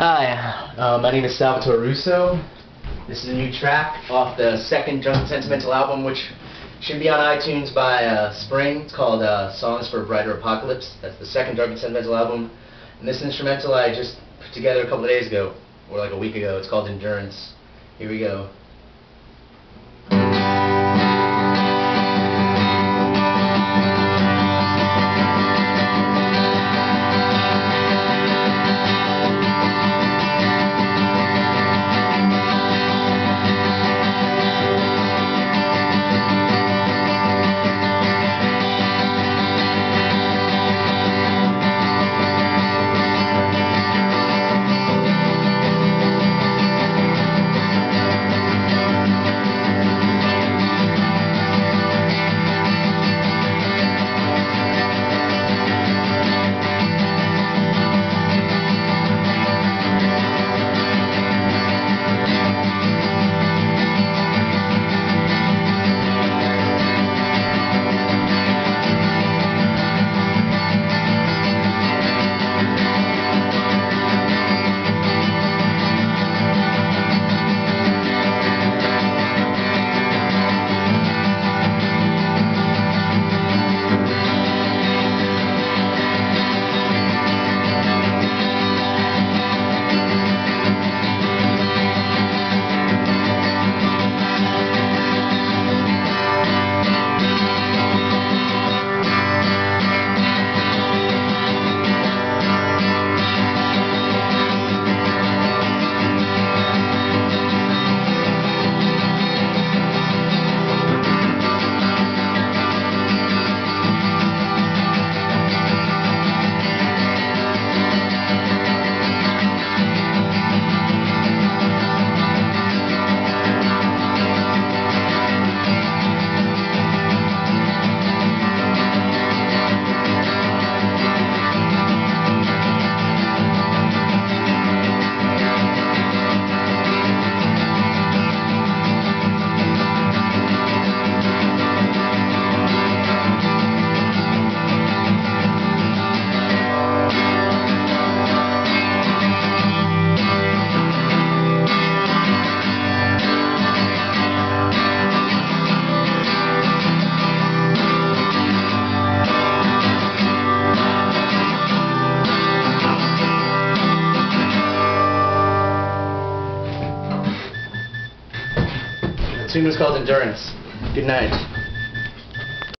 Hi, uh, my name is Salvatore Russo. This is a new track off the second Drunken Sentimental album, which should be on iTunes by uh, spring. It's called uh, Songs for a Brighter Apocalypse. That's the second Drunken Sentimental album. And this instrumental I just put together a couple of days ago, or like a week ago. It's called Endurance. Here we go. Tune was called Endurance. Good night.